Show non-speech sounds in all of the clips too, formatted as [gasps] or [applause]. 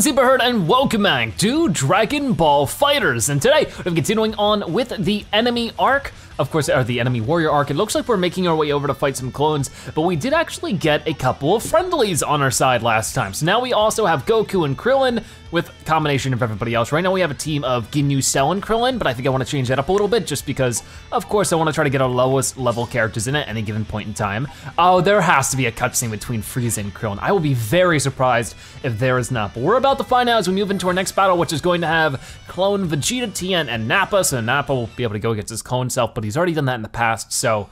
Super Herd and welcome back to Dragon Ball FighterZ. And today, we're continuing on with the enemy arc. Of course, or the enemy warrior arc. It looks like we're making our way over to fight some clones, but we did actually get a couple of friendlies on our side last time. So now we also have Goku and Krillin with combination of everybody else. Right now we have a team of Ginyu, Cell, and Krillin, but I think I wanna change that up a little bit just because, of course, I wanna try to get our lowest level characters in at any given point in time. Oh, there has to be a cutscene between Frieza and Krillin. I will be very surprised if there is not, but we're about to find out as we move into our next battle, which is going to have clone Vegeta, Tien, and Nappa. So Nappa will be able to go against his clone self, but he's already done that in the past, so.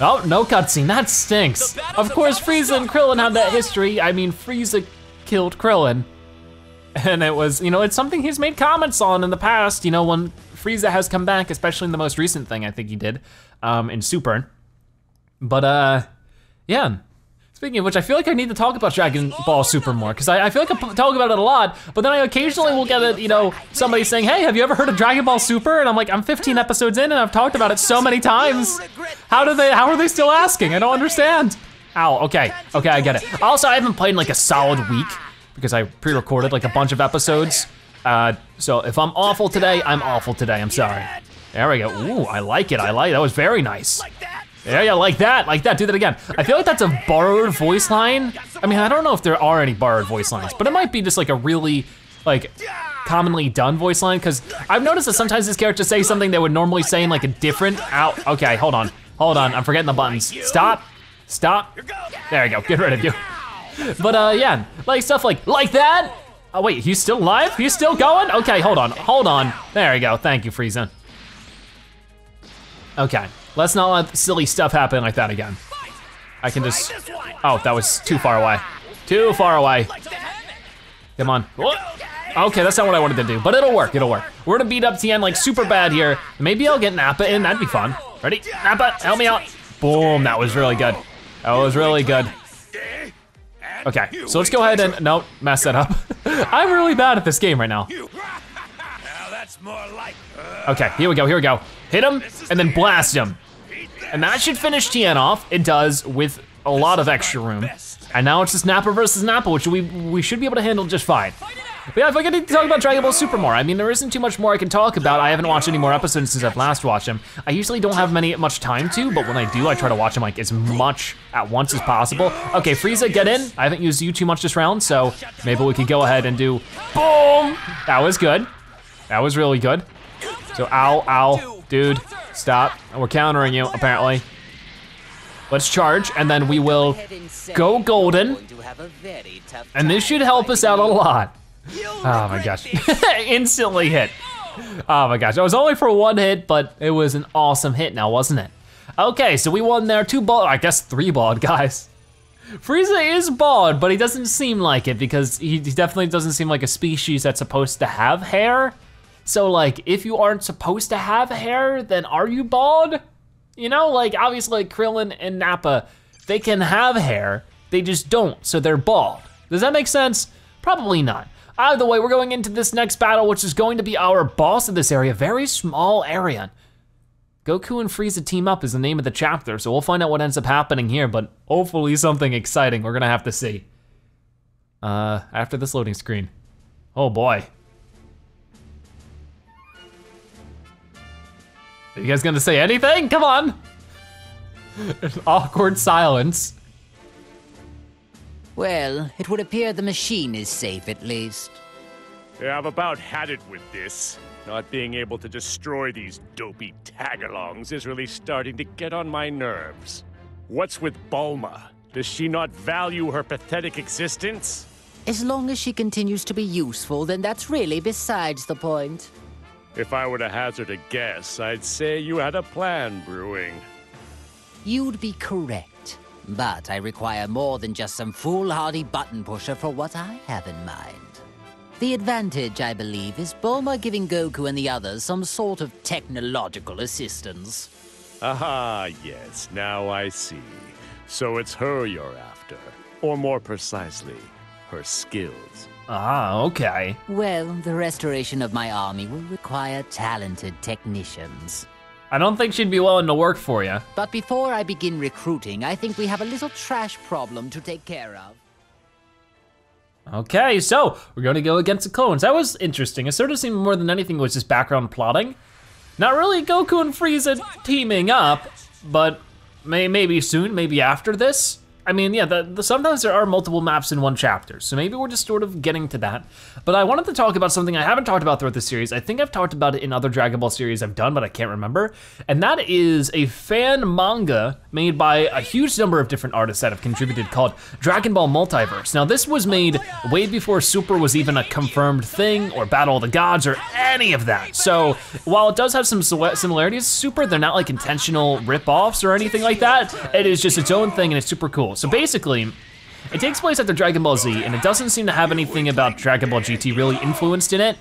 Oh, no cutscene, that stinks. Of course, Frieza and Krillin have that history. I mean, Frieza killed Krillin. And it was, you know, it's something he's made comments on in the past, you know, when Frieza has come back, especially in the most recent thing I think he did, um, in Super. But, uh, yeah. Speaking of which, I feel like I need to talk about Dragon Ball Super more, because I, I, feel like I talk about it a lot, but then I occasionally will get it, you know, somebody saying, hey, have you ever heard of Dragon Ball Super? And I'm like, I'm 15 episodes in and I've talked about it so many times. How do they, how are they still asking? I don't understand. Ow, okay, okay, I get it. Also, I haven't played in like a solid week, because I pre-recorded like a bunch of episodes. Uh, so if I'm awful today, I'm awful today, I'm sorry. There we go, ooh, I like it, I like that was very nice. Yeah, yeah, like that, like that, do that again. I feel like that's a borrowed voice line. I mean, I don't know if there are any borrowed voice lines, but it might be just like a really, like, commonly done voice line, because I've noticed that sometimes this character say something they would normally say in like a different, out, okay, hold on, hold on, I'm forgetting the buttons. Stop, stop, there we go, get rid of you. But uh, yeah, like stuff like, like that? Oh wait, he's still alive? He's still going? Okay, hold on, hold on. There we go, thank you, Frieza. Okay, let's not let silly stuff happen like that again. I can just, oh, that was too far away. Too far away. Come on. Okay, that's not what I wanted to do, but it'll work, it'll work. We're gonna beat up Tien like super bad here. Maybe I'll get Nappa in, that'd be fun. Ready? Nappa, help me out. Boom, that was really good. That was really good. Okay, so let's go ahead and, no, mess that up. [laughs] I'm really bad at this game right now. [laughs] Okay, here we go, here we go. Hit him, and then blast him. And that should finish Tien off. It does, with a lot of extra room. And now it's just Nappa versus Nappa, which we, we should be able to handle just fine. But yeah, if I get to talk about Dragon Ball Super more, I mean, there isn't too much more I can talk about. I haven't watched any more episodes since I've last watched them. I usually don't have many much time to, but when I do, I try to watch them like as much at once as possible. Okay, Frieza, get in. I haven't used you too much this round, so maybe we could go ahead and do boom. That was good. That was really good. So ow, ow, dude, stop. We're countering you, apparently. Let's charge, and then we will go golden. And this should help us out a lot. Oh my gosh, [laughs] instantly hit. Oh my gosh, it was only for one hit, but it was an awesome hit now, wasn't it? Okay, so we won there, two bald, I guess three bald [laughs] guys. Frieza is bald, but he doesn't seem like it because he definitely doesn't seem like a species that's supposed to have hair. So like, if you aren't supposed to have hair, then are you bald? You know, like obviously like Krillin and Nappa, they can have hair, they just don't, so they're bald. Does that make sense? Probably not. Either way, we're going into this next battle, which is going to be our boss of this area, very small area. Goku and Frieza team up is the name of the chapter, so we'll find out what ends up happening here, but hopefully something exciting we're gonna have to see. Uh, after this loading screen. Oh boy. Are you guys gonna say anything? Come on. [laughs] awkward silence. Well, it would appear the machine is safe at least. Yeah, I've about had it with this. Not being able to destroy these dopey tagalongs is really starting to get on my nerves. What's with Bulma? Does she not value her pathetic existence? As long as she continues to be useful, then that's really besides the point. If I were to hazard a guess, I'd say you had a plan brewing. You'd be correct. But I require more than just some foolhardy button pusher for what I have in mind. The advantage, I believe, is Bulma giving Goku and the others some sort of technological assistance. Aha, yes, now I see. So it's her you're after. Or more precisely, her skills. Ah, okay. Well, the restoration of my army will require talented technicians. I don't think she'd be willing to work for you. But before I begin recruiting, I think we have a little trash problem to take care of. Okay, so we're gonna go against the clones. That was interesting. It sort of seemed more than anything was just background plotting. Not really Goku and Frieza teaming up, but may, maybe soon, maybe after this. I mean, yeah, the, the, sometimes there are multiple maps in one chapter, so maybe we're just sort of getting to that. But I wanted to talk about something I haven't talked about throughout the series. I think I've talked about it in other Dragon Ball series I've done, but I can't remember. And that is a fan manga made by a huge number of different artists that have contributed called Dragon Ball Multiverse. Now, this was made way before Super was even a confirmed thing, or Battle of the Gods, or any of that. So while it does have some similarities to Super, they're not like intentional rip-offs or anything like that. It is just its own thing and it's super cool. So basically, it takes place after Dragon Ball Z, and it doesn't seem to have anything about Dragon Ball GT really influenced in it.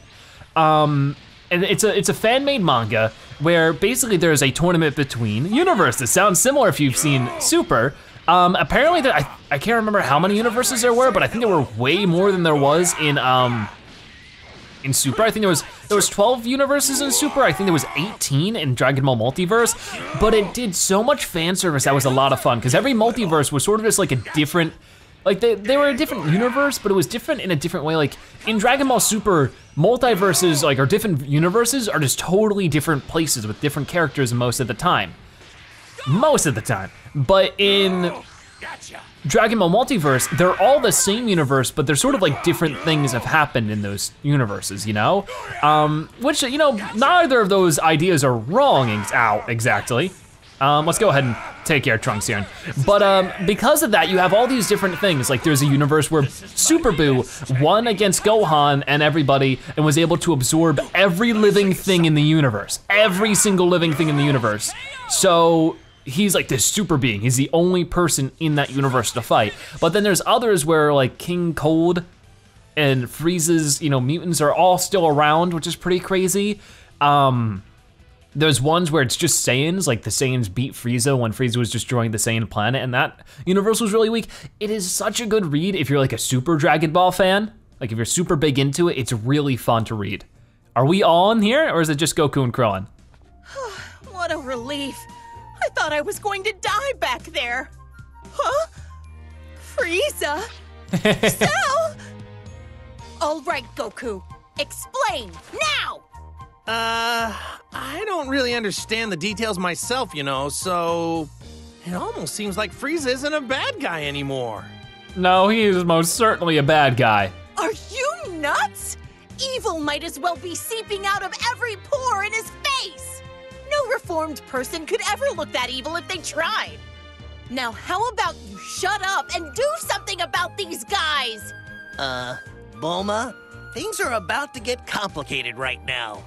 Um, and it's a it's a fan-made manga where basically there's a tournament between universes. Sounds similar if you've seen Super. Um, apparently, there, I, I can't remember how many universes there were, but I think there were way more than there was in um, in Super. I think there was there was 12 universes in Super. I think there was 18 in Dragon Ball Multiverse, but it did so much fan service that was a lot of fun because every multiverse was sort of just like a different like they, they were a different universe, but it was different in a different way. Like in Dragon Ball Super, multiverses like or different universes are just totally different places with different characters most of the time. Most of the time. But in Dragon Ball Multiverse, they're all the same universe, but they're sort of like different things have happened in those universes, you know? Um, which, you know, neither of those ideas are wrong out exactly. Um, let's go ahead and take care, of Trunks here. But um, because of that, you have all these different things. Like there's a universe where Super Buu won against Gohan and everybody and was able to absorb every living thing in the universe. Every single living thing in the universe. So he's like this super being. He's the only person in that universe to fight. But then there's others where like King Cold and Frieza's, you know, mutants are all still around, which is pretty crazy. Um, there's ones where it's just Saiyans, like the Saiyans beat Frieza when Frieza was destroying the Saiyan planet, and that universe was really weak. It is such a good read if you're like a super Dragon Ball fan. Like if you're super big into it, it's really fun to read. Are we all in here, or is it just Goku and Krillin? [sighs] what a relief. I thought I was going to die back there. Huh? Frieza? [laughs] Cell? All right, Goku. Explain, now! Uh, I don't really understand the details myself, you know, so it almost seems like Frieza isn't a bad guy anymore. No, he is most certainly a bad guy. Are you nuts? Evil might as well be seeping out of every pore in his face. No reformed person could ever look that evil if they tried. Now, how about you shut up and do something about these guys? Uh, Bulma, things are about to get complicated right now.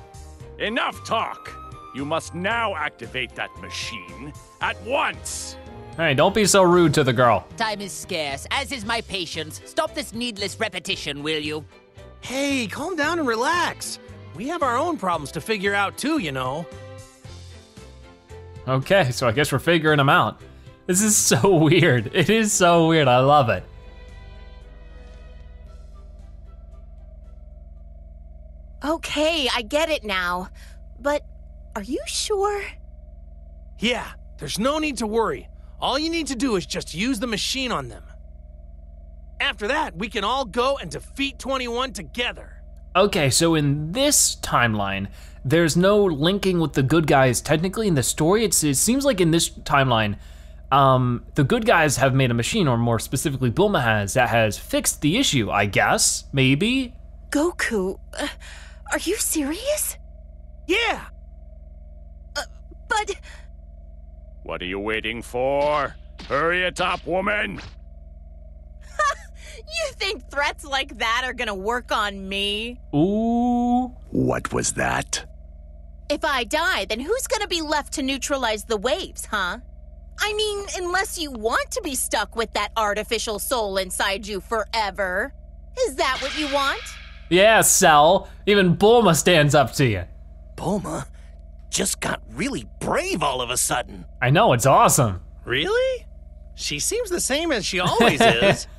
Enough talk! You must now activate that machine at once! Hey, don't be so rude to the girl. Time is scarce, as is my patience. Stop this needless repetition, will you? Hey, calm down and relax. We have our own problems to figure out too, you know. Okay, so I guess we're figuring them out. This is so [laughs] weird. It is so weird, I love it. Okay, I get it now. But are you sure? Yeah, there's no need to worry. All you need to do is just use the machine on them. After that, we can all go and defeat 21 together. Okay, so in this timeline, there's no linking with the good guys technically in the story. It's, it seems like in this timeline, um, the good guys have made a machine, or more specifically, Bulma has, that has fixed the issue, I guess, maybe? Goku, uh, are you serious? Yeah! Uh, but... What are you waiting for? Hurry it up, woman! You think threats like that are gonna work on me? Ooh. What was that? If I die, then who's gonna be left to neutralize the waves, huh? I mean, unless you want to be stuck with that artificial soul inside you forever. Is that what you want? Yeah, Cell. Even Bulma stands up to you. Bulma just got really brave all of a sudden. I know, it's awesome. Really? She seems the same as she always is. [laughs]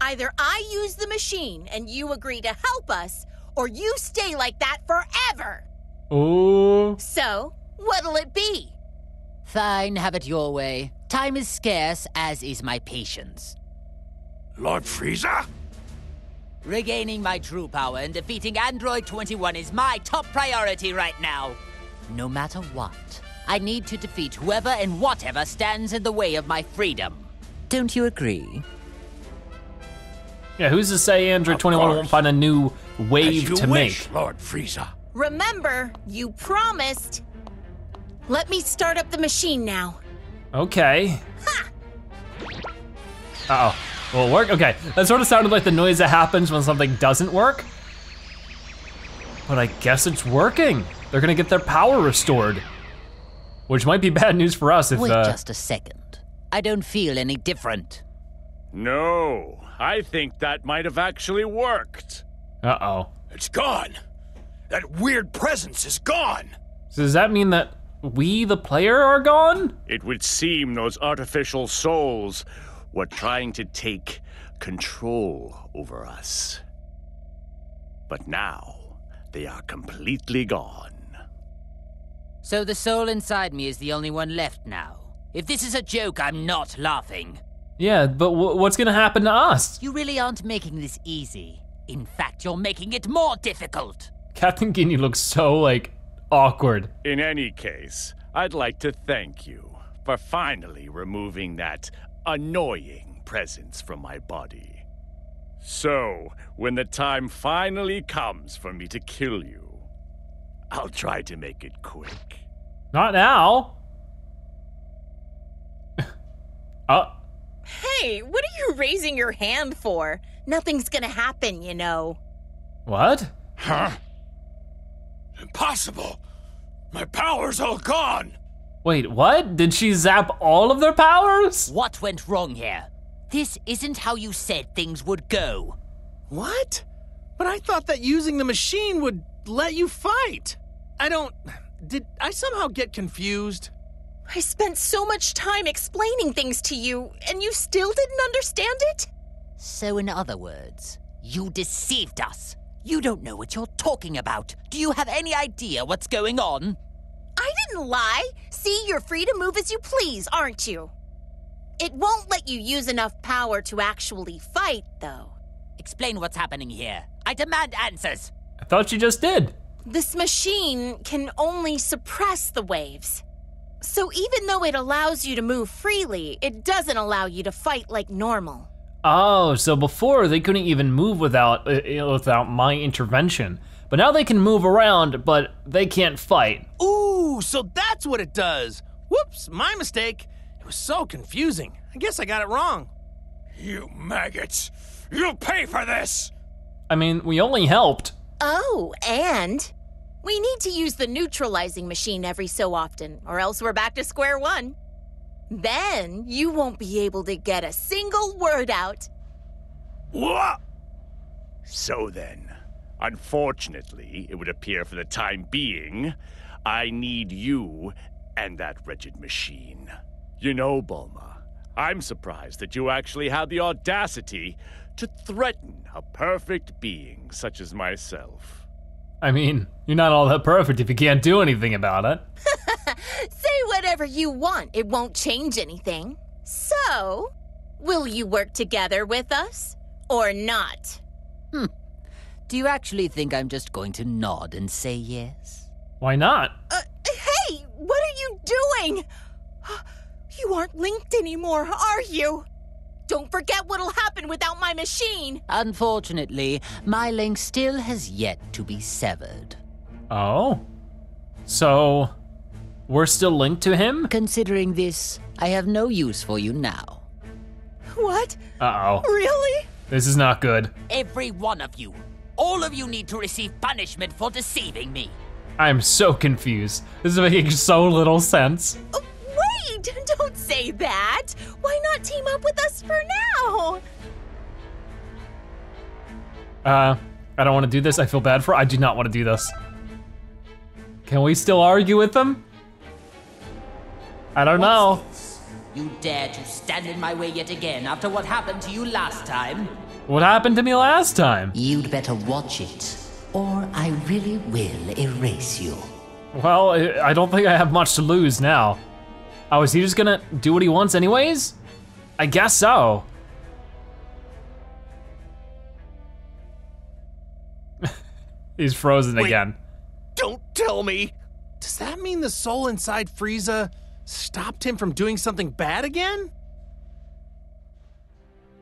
Either I use the machine and you agree to help us, or you stay like that forever. Ooh. So, what'll it be? Fine, have it your way. Time is scarce, as is my patience. Lord Frieza? Regaining my true power and defeating Android 21 is my top priority right now. No matter what, I need to defeat whoever and whatever stands in the way of my freedom. Don't you agree? Yeah, who's to say Android Of 21 won't find a new wave As you to wish, make? Lord Frieza. Remember, you promised. Let me start up the machine now. Okay. Uh oh. Will it work? Okay. That sort of sounded like the noise that happens when something doesn't work. But I guess it's working. They're gonna get their power restored. Which might be [laughs] bad news for us if Wait uh, just a second. I don't feel any different. No, I think that might have actually worked. Uh-oh. It's gone. That weird presence is gone. So does that mean that we, the player, are gone? It would seem those artificial souls were trying to take control over us. But now, they are completely gone. So the soul inside me is the only one left now. If this is a joke, I'm not laughing. Yeah, but w- what's gonna happen to us? You really aren't making this easy. In fact, you're making it more difficult. Captain Ginyu looks so, like, awkward. In any case, I'd like to thank you for finally removing that annoying presence from my body. So, when the time finally comes for me to kill you, I'll try to make it quick. Not now. [laughs] uh, Hey, what are you raising your hand for? Nothing's gonna happen, you know. what? Huh? Impossible! My power's all gone! Wait, what? Did she zap all of their powers? What went wrong here? This isn't how you said things would go. What? But I thought that using the machine would let you fight. I don't. Did I somehow get confused? I spent so much time explaining things to you, and you still didn't understand it? So, in other words, you deceived us. You don't know what you're talking about. Do you have any idea what's going on? I didn't lie. See, you're free to move as you please, aren't you? It won't let you use enough power to actually fight, though. Explain what's happening here. I demand answers. I thought you just did. This machine can only suppress the waves. So even though it allows you to move freely, it doesn't allow you to fight like normal. Oh, so before they couldn't even move without uh, without my intervention. But now they can move around, but they can't fight. Ooh, so that's what it does. Whoops, my mistake. It was so confusing. I guess I got it wrong. You maggots! You'll pay for this! I mean, we only helped. Oh, and we need to use the neutralizing machine every so often, or else we're back to square one. Then you won't be able to get a single word out. What? So then, unfortunately, it would appear for the time being, I need you and that wretched machine. You know, Bulma, I'm surprised that you actually had the audacity to threaten a perfect being such as myself. I mean, you're not all that perfect if you can't do anything about it. [laughs] Say whatever you want, it won't change anything. So, will you work together with us or not? Do you actually think I'm just going to nod and say yes? Why not? Uh, hey, what are you doing? [gasps] You aren't linked anymore, are you? Don't forget what'll happen without my machine. Unfortunately, my link still has yet to be severed. Oh. So, we're still linked to him? Considering this, I have no use for you now. What? Uh oh. Really? This is not good. Every one of you. All of you need to receive punishment for deceiving me. I am so confused. This is making so little sense. [laughs] Don't say that! Why not team up with us for now? Uh, I don't want to do this. I feel bad for. I do not want to do this. Can we still argue with them? I don't know. You dare to stand in my way yet again after what happened to you last time? What happened to me last time? You'd better watch it, or I really will erase you. Well, I don't think I have much to lose now. Oh, is he just gonna do what he wants anyways? I guess so. [laughs] He's frozen Wait. again. Don't tell me. Does that mean the soul inside Frieza stopped him from doing something bad again?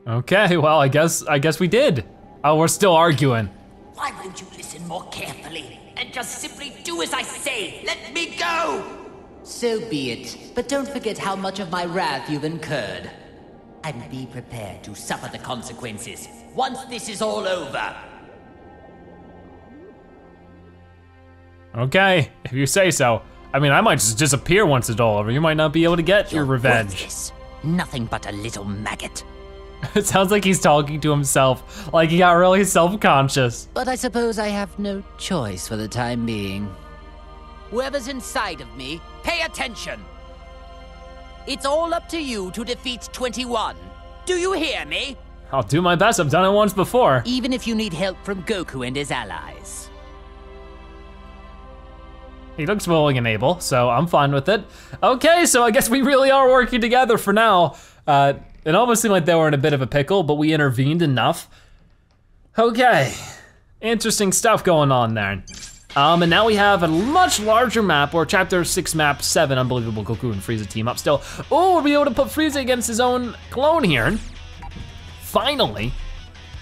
Okay, well, I guess I guess we did. Oh, we're still arguing. Why won't you listen more carefully and just simply do as I say? Let me go! So be it, but don't forget how much of my wrath you've incurred. And be prepared to suffer the consequences once this is all over. Okay, if you say so. I mean, I might just disappear once it's all over. You might not be able to get your You're revenge. worthless. Nothing but a little maggot. [laughs] It sounds like he's talking to himself, like he got really self-conscious. But I suppose I have no choice for the time being. Whoever's inside of me, Pay attention! It's all up to you to defeat 21. Do you hear me? I'll do my best. I've done it once before. even if you need help from Goku and his allies. He looks willing and able, so I'm fine with it. Okay, so I guess we really are working together for now. Uh, it almost seemed like they were in a bit of a pickle, but we intervened enough. Okay, interesting stuff going on there. Um, and now we have a much larger map, or chapter six, map seven, Unbelievable Goku and Frieza team up still. Oh, we'll be able to put Frieza against his own clone here. Finally.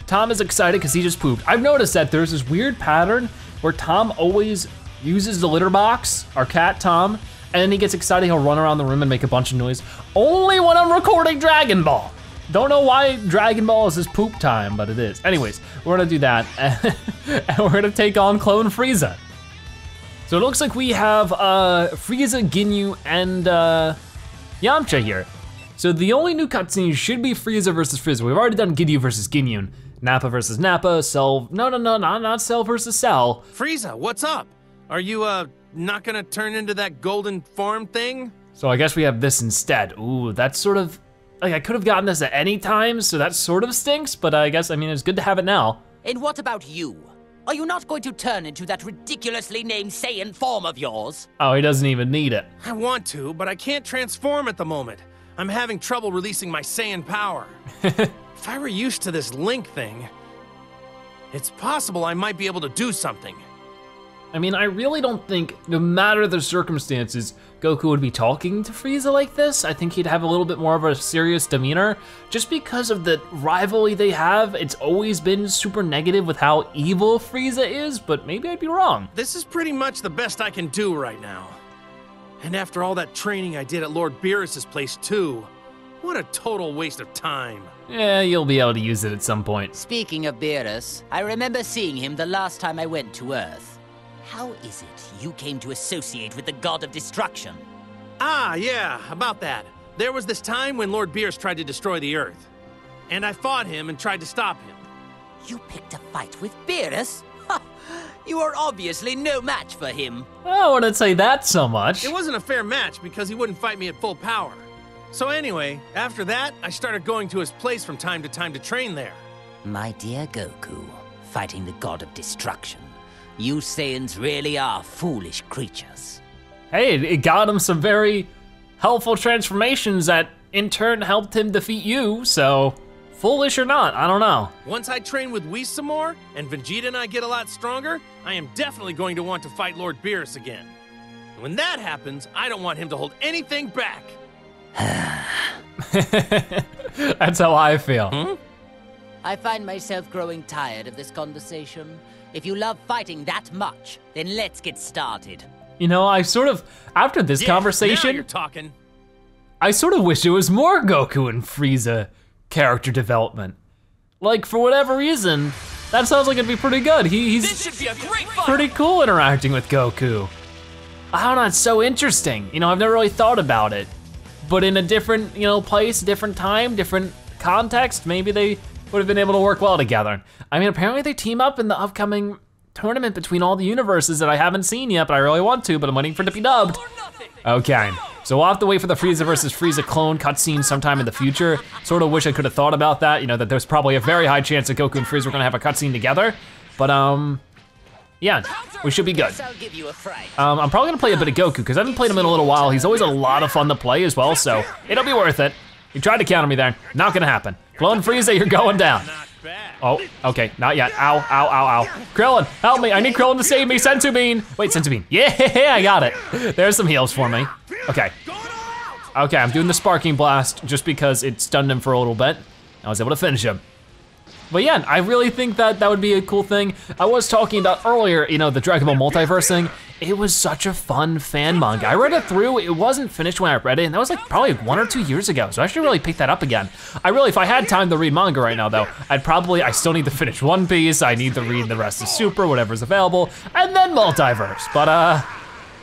Tom is excited because he just pooped. I've noticed that there's this weird pattern where Tom always uses the litter box, our cat Tom, and then he gets excited, he'll run around the room and make a bunch of noise. Only when I'm recording Dragon Ball. Don't know why Dragon Ball is his poop time, but it is. Anyways, we're gonna do that, [laughs] and we're gonna take on Clone Frieza. So it looks like we have uh, Frieza, Ginyu, and uh, Yamcha here. So the only new cutscene should be Frieza versus Frieza. We've already done Ginyu versus Ginyu, Nappa versus Nappa, Cell, no, no, no, not, not Cell versus Cell. Frieza, what's up? Are you, uh, not gonna turn into that golden form thing? So I guess we have this instead. Ooh, that's sort of, like I could have gotten this at any time, so that sort of stinks, but I guess, I mean, it's good to have it now. And what about you? Are you not going to turn into that ridiculously named Saiyan form of yours? Oh, he doesn't even need it. I want to, but I can't transform at the moment. I'm having trouble releasing my Saiyan power. [laughs] if I were used to this Link thing, it's possible I might be able to do something. I mean, I really don't think, no matter the circumstances, Goku would be talking to Frieza like this. I think he'd have a little bit more of a serious demeanor. Just because of the rivalry they have, it's always been super negative with how evil Frieza is, but maybe I'd be wrong. This is pretty much the best I can do right now. And after all that training I did at Lord Beerus's place too, what a total waste of time. Yeah, you'll be able to use it at some point. Speaking of Beerus, I remember seeing him the last time I went to Earth. How is it you came to associate with the god of destruction? Ah, yeah, about that. There was this time when Lord Beerus tried to destroy the Earth. And I fought him and tried to stop him. You picked a fight with Beerus? [laughs] Ha! You are obviously no match for him. I wouldn't say that so much. It wasn't a fair match because he wouldn't fight me at full power. So anyway, after that, I started going to his place from time to time to train there. My dear Goku, fighting the god of destruction. You Saiyans really are foolish creatures. Hey, it- it got him some very helpful transformations that in turn helped him defeat you, so foolish or not, I don't know. Once I train with Whis some more, and Vegeta and I get a lot stronger, I am definitely going to want to fight Lord Beerus again. And when that happens, I don't want him to hold anything back. [sighs] That's how I feel. Hmm? I find myself growing tired of this conversation. If you love fighting that much, then let's get started. You know, I sort of, after this Yeah, Now conversation, you're talking. I sort of wish it was more Goku and Frieza character development. Like, for whatever reason, that sounds like it'd be pretty good. He, he's should be a great fight! pretty cool interacting with Goku. I don't know, it's so interesting. You know, I've never really thought about it. But in a different, you know, place, different time, different context, maybe they would have been able to work well together. I mean, apparently they team up in the upcoming tournament between all the universes that I haven't seen yet, but I really want to, but I'm waiting for it to be dubbed. Okay, so we'll have to wait for the Frieza versus Frieza clone cutscene sometime in the future. Sort of wish I could have thought about that, you know, that there's probably a very high chance that Goku and Frieza are gonna have a cutscene together. But um, yeah, we should be good. I'll give you a fright. Um, I'm probably gonna play a bit of Goku because I haven't played him in a little while. He's always a lot of fun to play as well, so it'll be worth it. You tried to counter me there, not gonna happen. Clone Frieza, you're going down. Oh, okay, not yet. Ow, ow, ow, ow. Krillin, help me. I need Krillin to save me. Senzu bean. Wait, Senzu bean. [laughs] Yeah, I got it. There's some heals for me. Okay. Okay, I'm doing the sparking blast just because it stunned him for a little bit. I was able to finish him. But yeah, I really think that that would be a cool thing. I was talking about earlier, you know, the Dragon Ball multiverse thing. It was such a fun fan manga. I read it through, it wasn't finished when I read it, and that was like probably one or two years ago, so I should really pick that up again. I really, if I had time to read manga right now though, I'd probably, I still need to finish One Piece, I need to read the rest of Super, whatever's available, and then multiverse. But uh,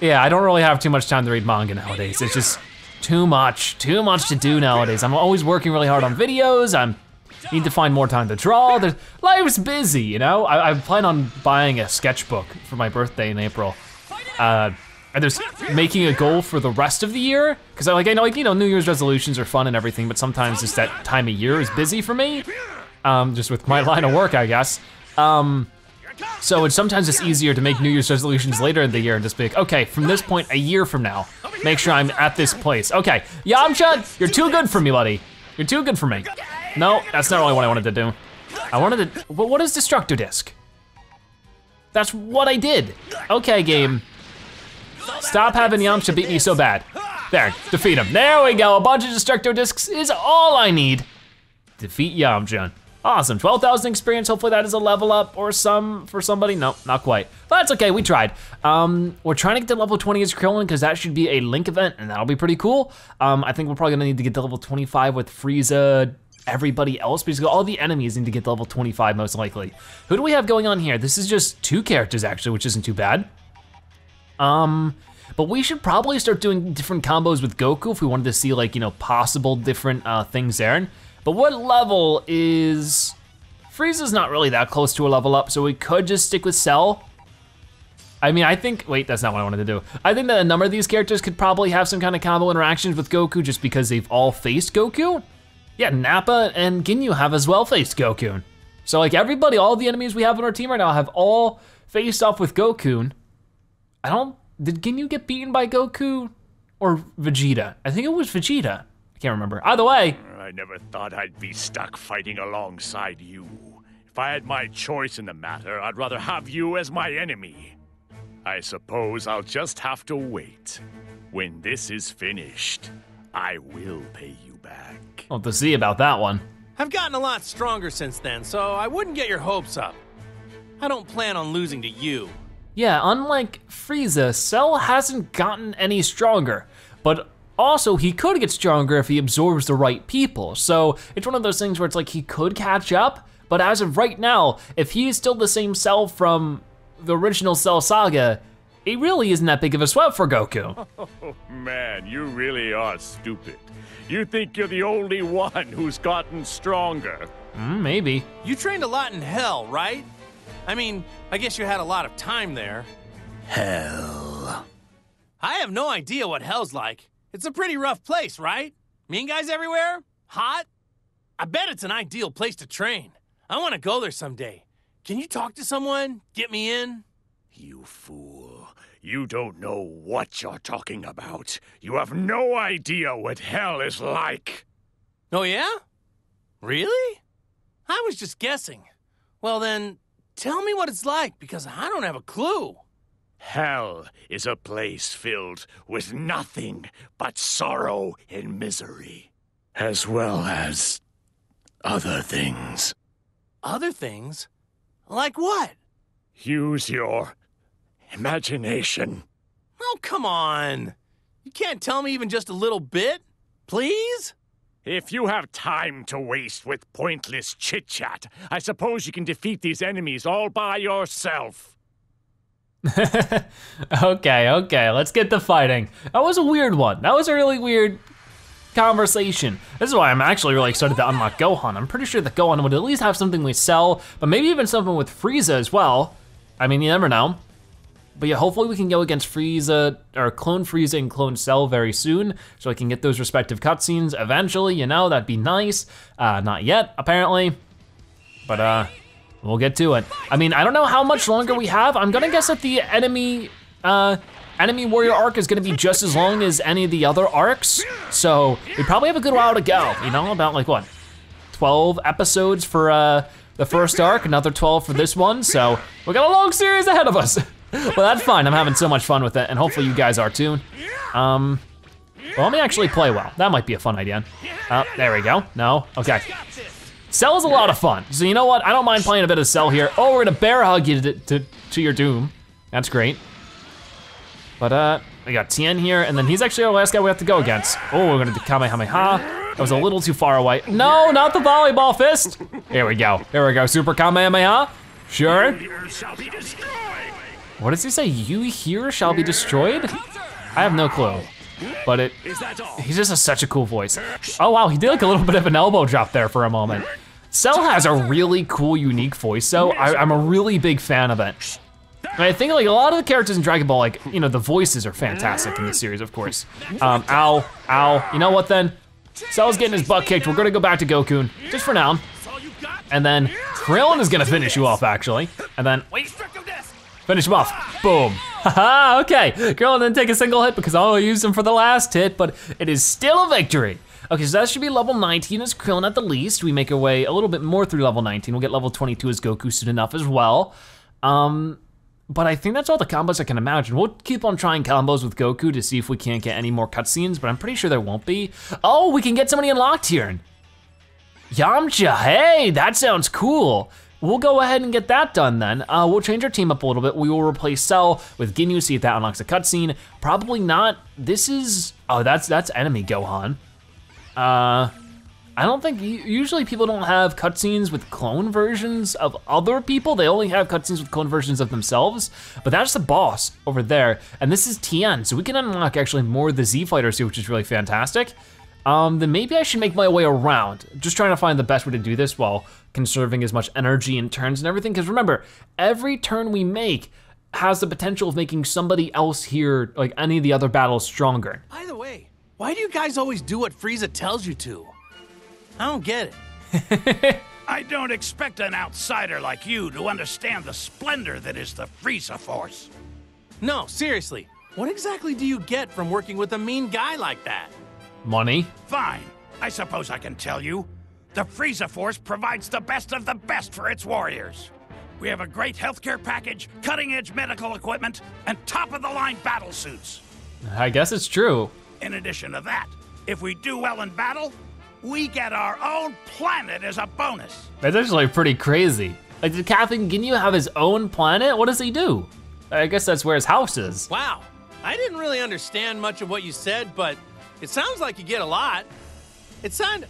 yeah, I don't really have too much time to read manga nowadays. It's just too much, too much to do nowadays. I'm always working really hard on videos, I'm Need to find more time to draw. There's, life's busy, you know? I, I plan on buying a sketchbook for my birthday in April. Uh, and there's making a goal for the rest of the year. Cause I like, I know like, you know, New Year's resolutions are fun and everything, but sometimes just that time of year is busy for me. Um, just with my [laughs] line of work, I guess. Um, so it's sometimes it's easier to make New Year's resolutions later in the year and just be like, okay, from this point, a year from now, make sure I'm at this place. Okay, Yamcha, you're too good for me, buddy. You're too good for me. No, that's not really what I wanted to do. I wanted to, but what is Destructo Disc? That's what I did. Okay, game. Stop having Yamcha beat me so bad. There, defeat him. There we go, a bunch of Destructo Discs is all I need. Defeat Yamcha. Awesome, 12,000 experience, hopefully that is a level up or some for somebody. No, not quite, but that's okay, we tried. Um, we're trying to get to level 20 as Krillin because that should be a link event and that'll be pretty cool. Um, I think we're probably gonna need to get to level 25 with Frieza, everybody else, because all the enemies need to get to level 25 most likely. Who do we have going on here? This is just two characters actually, which isn't too bad. Um, but we should probably start doing different combos with Goku if we wanted to see like, you know, possible different uh, things there. But what level is, Frieza's not really that close to a level up, so we could just stick with Cell. I mean, I think, wait, that's not what I wanted to do. I think that a number of these characters could probably have some kind of combo interactions with Goku just because they've all faced Goku. Yeah, Nappa and Ginyu have as well faced Goku. So like everybody, all the enemies we have on our team right now have all faced off with Goku. I don't, did Ginyu get beaten by Goku or Vegeta? I think it was Vegeta. I can't remember. Either way, I never thought I'd be stuck fighting alongside you. If I had my choice in the matter, I'd rather have you as my enemy. I suppose I'll just have to wait. When this is finished, I will pay you back. I'll have to see about that one. I've gotten a lot stronger since then, so I wouldn't get your hopes up. I don't plan on losing to you. Yeah, unlike Frieza, Cell hasn't gotten any stronger, but also he could get stronger if he absorbs the right people. So it's one of those things where it's like he could catch up, but as of right now, if he is still the same Cell from the original Cell Saga, it really isn't that big of a sweat for Goku. Oh [laughs] man, you really are stupid. You think you're the only one who's gotten stronger. Mm, maybe. You trained a lot in hell, right? I mean, I guess you had a lot of time there. Hell. I have no idea what hell's like. It's a pretty rough place, right? Mean guys everywhere? Hot? I bet it's an ideal place to train. I want to go there someday. Can you talk to someone? Get me in? You fool. You don't know what you're talking about. You have no idea what hell is like. Oh, yeah? Really? I was just guessing. Well, then, tell me what it's like, because I don't have a clue. Hell is a place filled with nothing but sorrow and misery, as well as other things. Other things? Like what? Use your imagination. Oh, come on. You can't tell me even just a little bit? Please? If you have time to waste with pointless chit chat, I suppose you can defeat these enemies all by yourself. [laughs] okay, okay, let's get to fighting. That was a weird one. That was a really weird conversation. This is why I'm actually really excited to unlock Gohan. I'm pretty sure that Gohan would at least have something with Cell, but maybe even something with Frieza as well. I mean, you never know. But yeah, hopefully we can go against Frieza, or Clone Frieza and Clone Cell very soon, so I can get those respective cutscenes eventually, you know, that'd be nice. Uh, not yet, apparently. But uh, we'll get to it. I mean, I don't know how much longer we have. I'm gonna guess that the enemy, uh, enemy warrior arc is gonna be just as long as any of the other arcs. So we probably have a good while to go, you know, about like what, 12 episodes for uh, the first arc, another 12 for this one, so we got a long series ahead of us. [laughs] [laughs] well, that's fine, I'm having so much fun with it, and hopefully you guys are too. Um, well, let me actually play well. That might be a fun idea. Oh, there we go, no, okay. Cell is a lot of fun, so you know what? I don't mind playing a bit of Cell here. Oh, we're gonna bear hug you to, to, to your doom. That's great. But uh, we got Tien here, and then he's actually our last guy we have to go against. Oh, we're gonna do Kamehameha. That was a little too far away. No, not the volleyball fist. Here we go, here we go, Super Kamehameha. Sure. What does he say? You here shall be destroyed? I have no clue, but it, he's just a, such a cool voice. Oh wow, he did like a little bit of an elbow drop there for a moment. Cell has a really cool, unique voice, so I, I'm a really big fan of it. And I think like a lot of the characters in Dragon Ball, like, you know, the voices are fantastic in the series, of course. Um, ow, ow, you know what then? Cell's getting his butt kicked, we're gonna go back to Goku, just for now. And then Krillin is gonna finish you off, actually. And then, wait, finish him off, boom. [laughs] Haha, okay, Krillin didn't take a single hit because I only used him for the last hit, but it is still a victory. Okay, so that should be level 19 as Krillin at the least. We make our way a little bit more through level 19. We'll get level 22 as Goku soon enough as well. Um, but I think that's all the combos I can imagine. We'll keep on trying combos with Goku to see if we can't get any more cutscenes, but I'm pretty sure there won't be. Oh, we can get somebody unlocked here. Yamcha, hey, that sounds cool. We'll go ahead and get that done then. Uh, we'll change our team up a little bit. We will replace Cell with Ginyu, see if that unlocks a cutscene. Probably not, this is, oh, that's that's enemy Gohan. Uh, I don't think, usually people don't have cutscenes with clone versions of other people. They only have cutscenes with clone versions of themselves, but that's the boss over there. And this is Tien, so we can unlock actually more of the Z fighters here, which is really fantastic. Um, then maybe I should make my way around. Just trying to find the best way to do this while conserving as much energy and turns and everything. Because remember, every turn we make has the potential of making somebody else here, like any of the other battles, stronger. By the way, why do you guys always do what Frieza tells you to? I don't get it. [laughs] I don't expect an outsider like you to understand the splendor that is the Frieza Force. No, seriously, what exactly do you get from working with a mean guy like that? Money. Fine, I suppose I can tell you. The Frieza Force provides the best of the best for its warriors. We have a great healthcare package, cutting-edge medical equipment, and top-of-the-line battle suits. I guess it's true. In addition to that, if we do well in battle, we get our own planet as a bonus. That's actually pretty crazy. Like, did Captain Ginyu have his own planet? What does he do? I guess that's where his house is. Wow, I didn't really understand much of what you said, but it sounds like you get a lot. It sounded,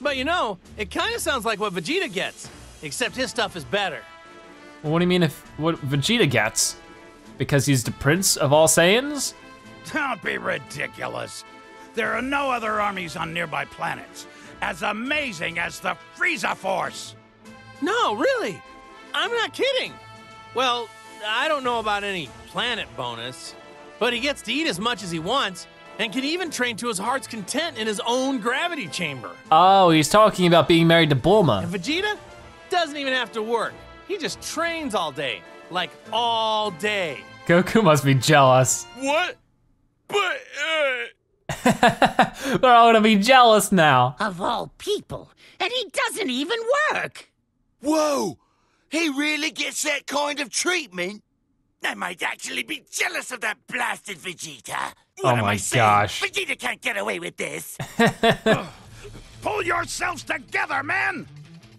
but you know, it kind of sounds like what Vegeta gets, except his stuff is better. Well, what do you mean if what Vegeta gets? Because he's the prince of all Saiyans? Don't be ridiculous. There are no other armies on nearby planets as amazing as the Frieza Force. No, really. I'm not kidding. Well, I don't know about any planet bonus, but he gets to eat as much as he wants and can even train to his heart's content in his own gravity chamber. Oh, he's talking about being married to Bulma. And Vegeta doesn't even have to work. He just trains all day, like all day. Goku must be jealous. What? But, uh... [laughs] They're all gonna be jealous now. Of all people, and he doesn't even work. Whoa! He really gets that kind of treatment? I might actually be jealous of that blasted Vegeta. What oh my gosh. Vegeta can't get away with this. [laughs] Pull yourselves together, man!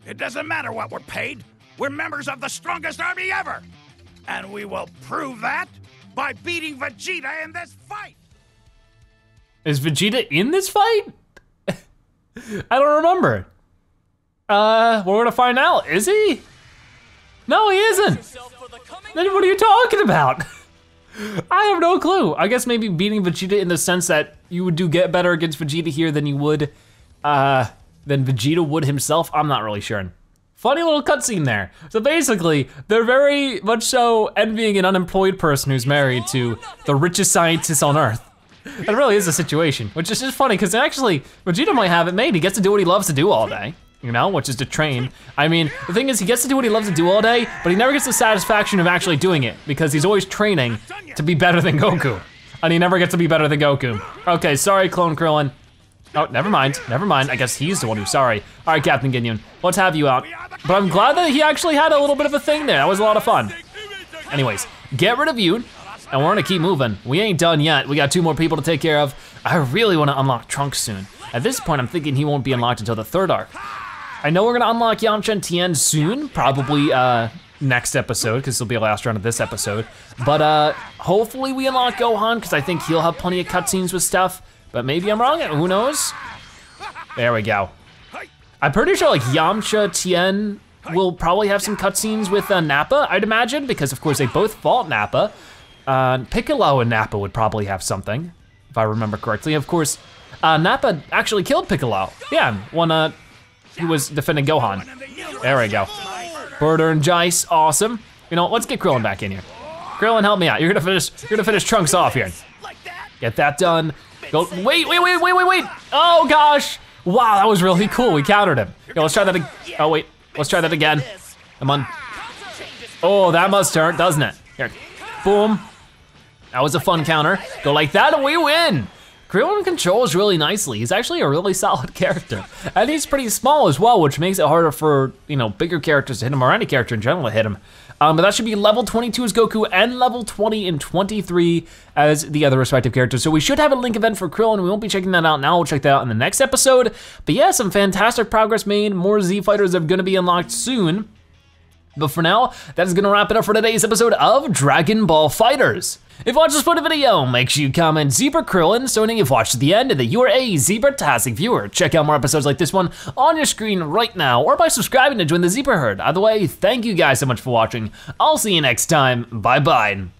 It doesn't matter what we're paid. We're members of the strongest army ever. And we will prove that by beating Vegeta in this fight. Is Vegeta in this fight? [laughs] I don't remember. Uh, we're gonna find out. Is he? No, he isn't. Then what are you talking about? [laughs] I have no clue. I guess maybe beating Vegeta in the sense that you would do get better against Vegeta here than you would, uh, than Vegeta would himself. I'm not really sure. Funny little cutscene there. So basically, they're very much so envying an unemployed person who's married to the richest scientist on Earth. That really is a situation, which is just funny because actually Vegeta might have it made. He gets to do what he loves to do all day, you know, which is to train. I mean, the thing is he gets to do what he loves to do all day, but he never gets the satisfaction of actually doing it because he's always training to be better than Goku. And he never gets to be better than Goku. Okay, sorry, Clone Krillin. Oh, never mind, never mind. I guess he's the one who's sorry. All right, Captain Ginyu, let's have you out. But I'm glad that he actually had a little bit of a thing there. That was a lot of fun. Anyways, get rid of you, and we're gonna keep moving. We ain't done yet. We got two more people to take care of. I really wanna unlock Trunks soon. At this point, I'm thinking he won't be unlocked until the third arc. I know we're gonna unlock Yamcha and Tien soon, probably uh, next episode, because it'll be the last round of this episode. But uh, hopefully we unlock Gohan, because I think he'll have plenty of cutscenes with stuff. But maybe I'm wrong, who knows? There we go. I'm pretty sure like Yamcha, Tien will probably have some cutscenes with uh, Nappa, I'd imagine, because of course they both fought Nappa. Uh, Piccolo and Nappa would probably have something, if I remember correctly. Of course, uh, Nappa actually killed Piccolo. Yeah, when uh, he was defending Gohan. There we go. Burter and Jeice, awesome. You know, let's get Krillin back in here. Krillin, help me out. You're gonna finish. You're gonna finish Trunks off here. Get that done. Go. Wait, wait, wait, wait, wait, wait. Oh gosh. Wow, that was really cool. We countered him. Yo, let's try that. Oh wait, let's try that again. Come on. Oh, that must hurt, doesn't it? Here, boom. That was a fun counter. Go like that and we win. Krillin controls really nicely. He's actually a really [laughs] solid character. And he's pretty small as well, which makes it harder for, you know, bigger characters to hit him or any character in general to hit him. Um, but that should be level 22 as Goku and level 20 and 23 as the other respective characters. So we should have a link event for Krillin. We won't be checking that out now. We'll check that out in the next episode. But yeah, some fantastic progress made. More Z fighters are gonna be unlocked soon. But for now, that is gonna wrap it up for today's episode of Dragon Ball FighterZ. If you watched this part of video, make sure you comment Zebra Krillin so you've watched to the end that you are a Zebra-tastic viewer. Check out more episodes like this one on your screen right now or by subscribing to join the Zebra Herd. Either way, thank you guys so much for watching. I'll see you next time. Bye-bye.